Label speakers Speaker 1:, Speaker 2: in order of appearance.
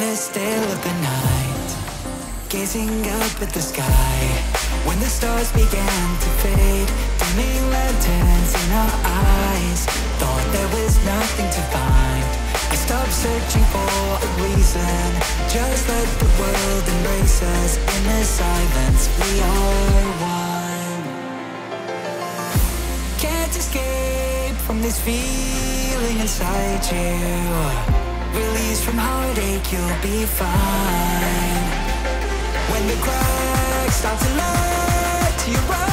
Speaker 1: endless still of the night Gazing up at the sky. When the stars began to fade Dimming lanterns in our eyes. Thought there was nothing to find. I stopped searching for a reason. Just let the world embrace us. In the silence we are one. Can't escape from this feeling inside you Release from heartache, you'll be fine. When the cracks start to let you run